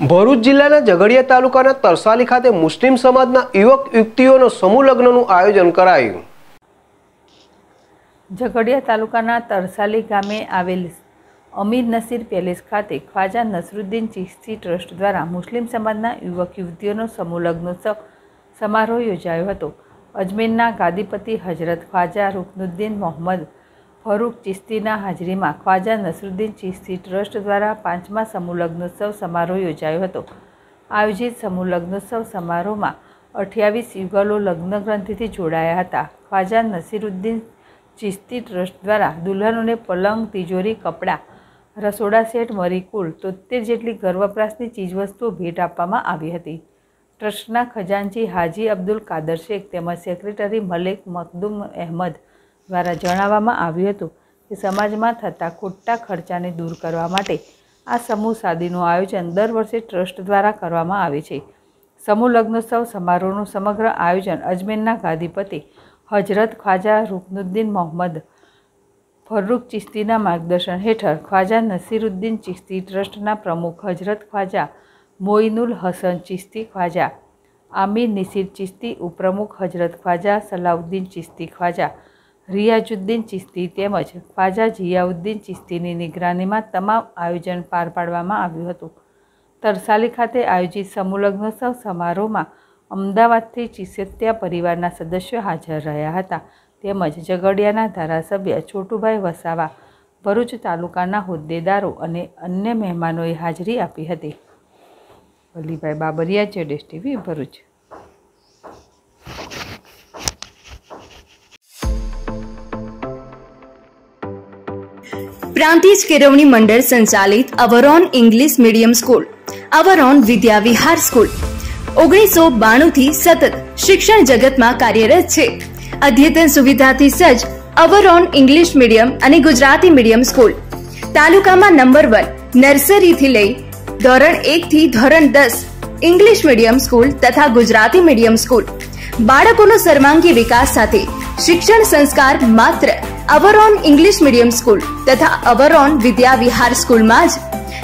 ભરૂચ જિલ્લાના ઝઘડિયા તાલુકાના તરસાલી ખાતે મુસ્લિમ સમાજના યુવક યુક્તિઓનો સમૂહ લગ્નનું આયોજન કરાયું. ઝઘડિયા તાલુકાના તરસાલી ગામે આવેલ અમીર નસીર પેલેસ ખાતે ખ્વાજા નસરુદ્દીન ચિશ્તી ટ્રસ્ટ દ્વારા મુસ્લિમ સમાજના યુવક યુવતીઓનો સમૂહ લગ્નોત્સવ સમારોહ યોજાયો હતો. અજમેરના ગાદીપતિ હજરત ખ્વાજા રૂકનુદ્દીન મોહમ્મદ ફરૂક ચિશ્તીના હાજરીમાં ખ્વાજા નસરુદ્દીન ચિશ્તી ટ્રસ્ટ દ્વારા પાંચમા સમૂહ લગ્નોત્સવ સમારોહ યોજાયો હતો. આયોજિત સમૂહ લગ્નોત્સવ સમારોહમાં અઠ્યાવીસ યુગલો લગ્ન ગ્રંથિથી જોડાયા હતા. ખ્વાજા નસીરુદ્દીન ચિશ્તી ટ્રસ્ટ દ્વારા દુલ્હનોને પલંગ, તિજોરી, કપડાં, રસોડા સેટ મરી કુલ તોતેર જેટલી ઘર ચીજવસ્તુઓ ભેટ આપવામાં આવી હતી. ટ્રસ્ટના ખજાનચી હાજી અબ્દુલ કાદર શેખ તેમજ સેક્રેટરી મલેક મખદુમ અહેમદ દ્વારા જણાવવામાં આવ્યું હતું કે સમાજમાં થતા ખોટા ખર્ચાને દૂર કરવા માટે આ સમૂહ શાદીનું આયોજન દર વર્ષે ટ્રસ્ટ દ્વારા કરવામાં આવે છે. સમૂહ લગ્નોત્સવ સમારોહનું સમગ્ર આયોજન અજમેરના ગાદીપતિ હજરત ખ્વાજા રૂકનુદ્દીન મોહમ્મદ ફરૂખ ચિશ્તીના માર્ગદર્શન હેઠળ ખ્વાજા નસીરુદ્દીન ચિશ્તી ટ્રસ્ટના પ્રમુખ હજરત ખ્વાજા મોઇનુલ હસન ચિશ્તી, ખ્વાજા આમિર નિસીર ચિશ્તી, ઉપપ્રમુખ હજરત ખ્વાજા સલાઉદ્દીન ચિશ્તી, ખ્વાજા રિયાજુદ્દીન ચિશ્તી તેમજ ખ્વાજા જિયાઉદ્દીન ચિશ્તીની નિગરાનીમાં તમામ આયોજન પાર પાડવામાં આવ્યું હતું. તરસાલી ખાતે આયોજિત સમૂહલગ્નોત્સવ સમારોહમાં અમદાવાદથી ચિસેત્યા પરિવારના સદસ્યો હાજર રહ્યા હતા. તેમજ ઝઘડિયાના ધારાસભ્ય છોટુભાઈ વસાવા, ભરૂચ તાલુકાના હોદ્દેદારો અને અન્ય મહેમાનોએ હાજરી આપી હતી. વલીભાઈ બાબરિયા, જેડેશ ટીવી ભરૂચ. પ્રાંતિજ કેળવણી મંડળ સંચાલિત our own English medium school our own Vidya Vihar school ઓગણીસો બાણું સતત શિક્ષણ જગતમાં કાર્યરત છે. અદ્યતન સુવિધાથી સજ્જ અવરોન ઇંગ્લિશ મીડિયમ અને ગુજરાતી મીડિયમ સ્કૂલ તાલુકામાં નંબર વન, નર્સરીથી લઈ ધોરણ એક થી ધોરણ દસ ઇંગ્લિશ મીડિયમ સ્કૂલ તથા ગુજરાતી મીડિયમ સ્કૂલ બાળકોનો સર્વાંગી વિકાસ સાથે શિક્ષણ સંસ્કાર માત્ર અવરોન ઇંગ્લિશ મીડિયમ સ્કૂલ તથા અવરોન વિદ્યા વિહાર સ્કૂલમાં જ.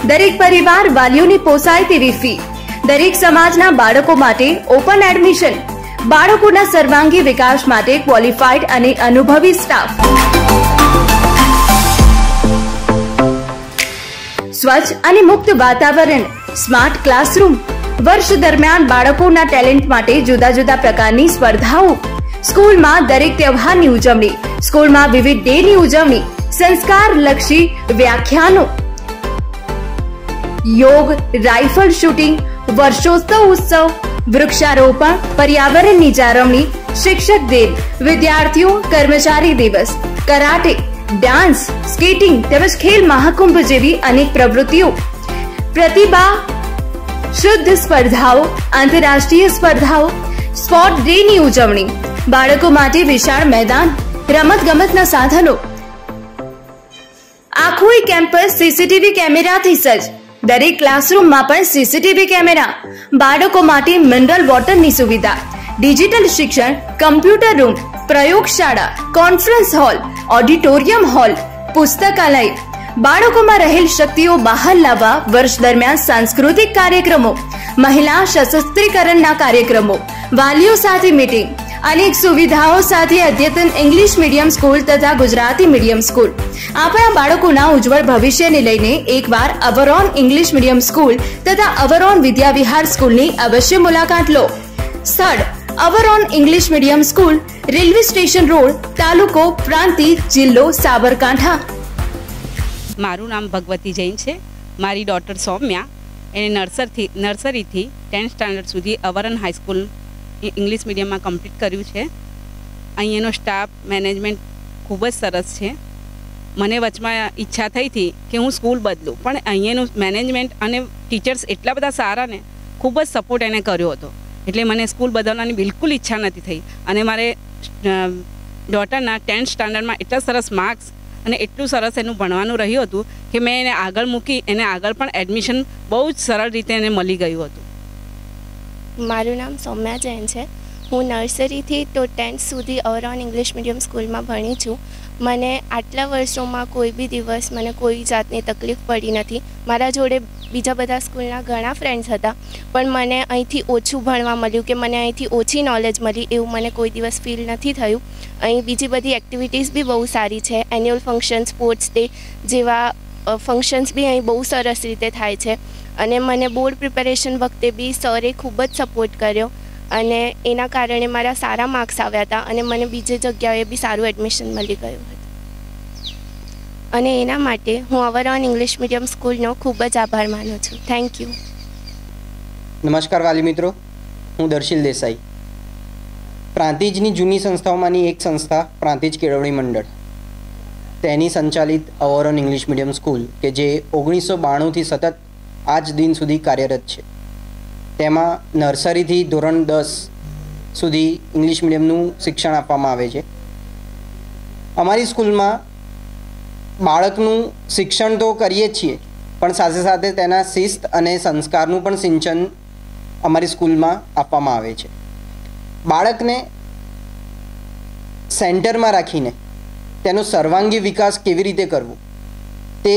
દરેક પરિવાર વાલીઓની પોસાય તેવી ફી દરેક સમાજના બાળકો માટે ઓપન એડમિશન બાળકોના સર્વાંગી વિકાસ માટે ક્વોલિફાઈડ અને અનુભવી સ્ટાફ સ્વચ્છ અને મુક્ત વાતાવરણ સ્માર્ટ ક્લાસરૂમ વર્ષ દરમિયાન બાળકોના ટેલેન્ટ માટે જુદા જુદા પ્રકારની સ્પર્ધાઓ સ્કૂલમાં દરેક તહેવારની ઉજવણી, સ્કૂલમાં વિવિધ ડેની ઉજવણી સંસ્કાર લક્ષી વ્યાખ્યાનો. યોગ, રાઇફલ શૂટિંગ, વર્ષોત્સવ ઉત્સવ, વૃક્ષારોપણ, પર્યાવરણની જાળવણી, શિક્ષક દિન, વિદ્યાર્થીઓ કર્મચારી દિવસ, કરાટે, ડાન્સ, સ્કેટિંગ તેમજ ખેલ મહાકુંભ જેવી અનેક પ્રવૃત્તિઓ. પ્રતિભા, શુદ્ધ સ્પર્ધાઓ, આંતરરાષ્ટ્રીય સ્પર્ધાઓ સ્પોર્ટ ડે ની ઉજવણી. બાળકો માટે વિશાળ મેદાન રમત ગમતના સાધનો. આખું કેમ્પસ સીસીટીવી કેમેરાથી સજ્જ. દરેક ક્લાસરૂમમાં પણ સીસીટીવી કેમેરા. બાળકો માટે મિનરલ વોટરની સુવિધા. ડિજિટલ શિક્ષણ, કમ્પ્યુટર રૂમ, પ્રયોગશાળા, કોન્ફરન્સ હોલ, ઓડિટોરિયમ હોલ, પુસ્તકાલય. બાળકોમાં રહેલ શક્તિઓ બહાર લાવવા વર્ષ દરમિયાન સાંસ્કૃતિક કાર્યક્રમો, મહિલા સશસ્ત્રીકરણના કાર્યક્રમો. વાલીઓ સાથે મીટિંગ અનેક સુવિધાઓ સાથે અદ્યતન ઇંગ્લિશ મીડિયમ સ્કૂલ તથા ગુજરાતી મીડિયમ સ્કૂલ આપણા બાળકોના ઉજ્જવળ ભવિષ્યને લઈને એકવાર અવરોન ઇંગ્લિશ મીડિયમ સ્કૂલ તથા અવરોન વિદ્યાવિહાર સ્કૂલની અવશ્ય મુલાકાત લો. સ્થળ, our own English medium school railway station road, તાલુકો, પ્રાંતિ, જિલ્લો, સાબરકાંઠા. મારું નામ ભગવતી જૈન છે. મારી ડોટર સૌમ્યા. એને નર્સરથી નર્સરીથી ટેન્થ સ્ટાન્ડર્ડ સુધી our own high school English મીડિયમમાં કમ્પ્લીટ કર્યું છે. અહીંયાનો સ્ટાફ મેનેજમેન્ટ ખૂબ જ સરસ છે. મને વચમાં ઈચ્છા થઈ હતી કે હું સ્કૂલ બદલું, પણ અહીંયાનું મેનેજમેન્ટ અને ટીચર્સ એટલા બધા સારા ને, ખૂબ જ સપોર્ટ એને કર્યો હતો. એટલે મને સ્કૂલ બદલવાની બિલકુલ ઈચ્છા નથી થઈ. અને મારે ડોટરના ટેન્થ સ્ટાન્ડર્ડમાં એટલા સરસ માર્ક્સ અને એટલું સરસ એનું ભણવાનું રહ્યું હતું કે મેં એને આગળ મૂકી, એને આગળ પણ એડમિશન બહુ જ સરળ રીતે એને મળી ગયું હતું. મારું નામ સૌમ્યા જૈન છે. હું નર્સરીથી તો ટેન્થ સુધી ઓવરઓલ ઇંગ્લિશ મીડિયમ સ્કૂલમાં ભણી છું. મને આટલા વર્ષોમાં કોઈ બી દિવસ મને કોઈ જાતની તકલીફ પડી નથી. મારા જોડે બીજા બધા સ્કૂલના ઘણા ફ્રેન્ડ્સ હતા, પણ મને અહીંથી ઓછું ભણવા મળ્યું કે મને અહીંથી ઓછી નોલેજ મળી એવું મને કોઈ દિવસ ફીલ નથી થયું. અહીં બીજી બધી એક્ટિવિટીઝ બી બહુ સારી છે. એન્યુઅલ ફંક્શન સ્પોર્ટ્સ ડે જેવા ફંક્શન્સ બી અહીં બહુ સરસ રીતે થાય છે. અને મને બોર્ડ પ્રિપેરેશન વખતે બી સરે ખૂબ જ સપોર્ટ કર્યો અને એના કારણે મારા સારા માર્ક્સ આવ્યા હતા અને મને બીજી જગ્યાએ બી સારું એડમિશન મળી ગયું હતું. અને એના માટે હું અવરઓન ઇંગ્લિશ મીડિયમ સ્કૂલનો ખૂબ જ આભાર માનું છું. થેન્ક યુ નમસ્કાર વાલી મિત્રો. હું દર્શિલ દેસાઈ. પ્રાંતિજની જૂની સંસ્થાઓમાંની એક સંસ્થા પ્રાંતિજ કેળવણી મંડળ. તેની સંચાલિત અવરોન ઇંગ્લિશ મીડિયમ સ્કૂલ કે જે ઓગણીસો બાણુંથી સતત આજ દિન સુધી કાર્યરત છે. તેમાં નર્સરીથી ધોરણ દસ સુધી ઇંગ્લિશ મીડિયમનું શિક્ષણ આપવામાં આવે છે. અમારી સ્કૂલમાં બાળકનું શિક્ષણ તો કરીએ છીએ, પણ સાથે સાથે તેના શિસ્ત અને સંસ્કારનું પણ સિંચન અમારી સ્કૂલમાં આપવામાં આવે છે. બાળકને સેન્ટરમાં રાખીને તેનો સર્વાંગી વિકાસ કેવી રીતે કરવો, તે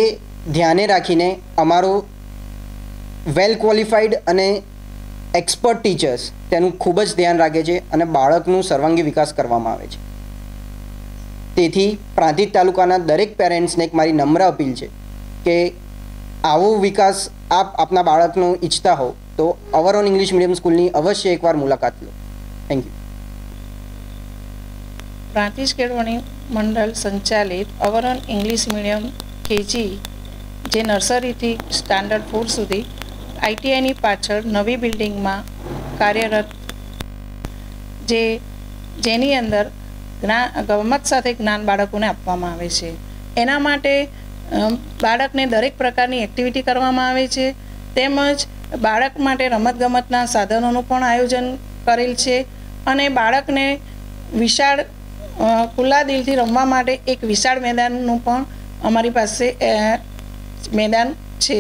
ધ્યાને રાખીને અમારો વેલ ક્વોલિફાઈડ અને એક્સપર્ટ ટીચર્સ તેનું ખૂબ જ ધ્યાન રાખે છે અને બાળકનું સર્વાંગી વિકાસ કરવામાં આવે છે. તેથી પ્રાંતિજ તાલુકાના દરેક પેરેન્ટ્સને એક મારી નમ્ર અપીલ છે કે આવો વિકાસ આપ આપના બાળકનો ઈચ્છતા હો તો અવર ઓન ઇંગ્લિશ મીડિયમ સ્કૂલની અવશ્ય એકવાર મુલાકાત લો. થેન્ક યુ પ્રાંતિજ કેળવણી મંડળ સંચાલિત our own English medium KG, જે નર્સરીથી સ્ટાન્ડર્ડ ફોર સુધી આઈટીઆઈની પાછળ નવી બિલ્ડિંગમાં કાર્યરત જે, જેની અંદર જ્ઞાન ગમત સાથે જ્ઞાન બાળકોને આપવામાં આવે છે. એના માટે બાળકને દરેક પ્રકારની એક્ટિવિટી કરવામાં આવે છે. તેમજ બાળક માટે રમતગમતના સાધનોનું પણ આયોજન કરેલ છે અને બાળકને વિશાળ ખુલ્લા દિલથી રમવા માટે એક વિશાળ મેદાનનું પણ અમારી પાસે મેદાન છે.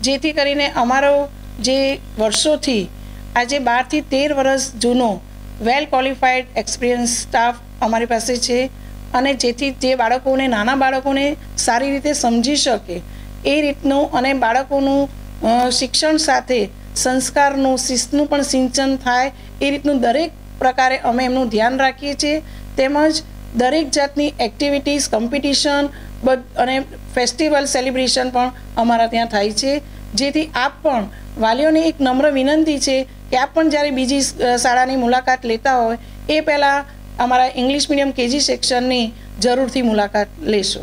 જેથી કરીને અમારો જે વર્ષોથી આજે બારથી તેર વર્ષ જૂનો વેલ ક્વોલિફાઈડ એક્સપિરિયન્સ સ્ટાફ અમારી પાસે છે અને જેથી જે બાળકોને, નાના બાળકોને સારી રીતે સમજી શકે એ રીતનું અને બાળકોનું શિક્ષણ સાથે સંસ્કારનું, શિસ્તનું પણ સિંચન થાય એ રીતનું દરેક પ્રકારે અમે એમનું ધ્યાન રાખીએ છીએ. તેમજ દરેક જાતની એક્ટિવિટીઝ કોમ્પિટિશન અને ફેસ્ટિવલ સેલિબ્રેશન પણ અમારા ત્યાં થાય છે. જેથી આપ પણ વાલીઓને એક નમ્ર વિનંતી છે કે આપ પણ જ્યારે બીજી શાળાની મુલાકાત લેતા હોય, એ પહેલાં અમારા ઇંગ્લિશ મીડિયમ કેજી સેક્શનની જરૂરથી મુલાકાત લેશો.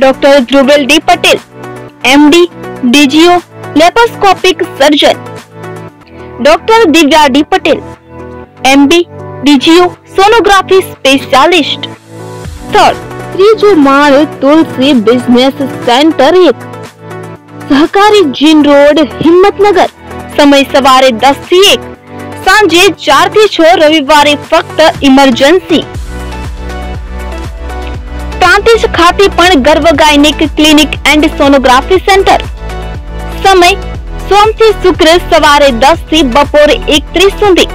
Doctor Dhruvel D Patel MD DGO laparoscopic surgeon doctor Divya D Patel MB DGO sonography specialist સ્થળ ત્રીજો માળ તુલસી બિઝનેસ સેન્ટર એક સહકારી જીન રોડ હિંમતનગર સમય સવારે દસથી એક સાંજે ચારથી છ રવિવારે ફક્ત ઇમરજન્સી પ્રાંતિજ ખાતે પણ Garv gynaec clinic and sonography centre. સમય સોમથી શુક્ર સવારે દસથી બપોરે એકત્રીસ સુધી.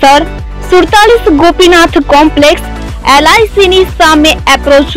સર, સુડતાલીસ ગોપીનાથ કોમ્પ્લેક્સ એલઆઈસી ની સામે એપ્રોચ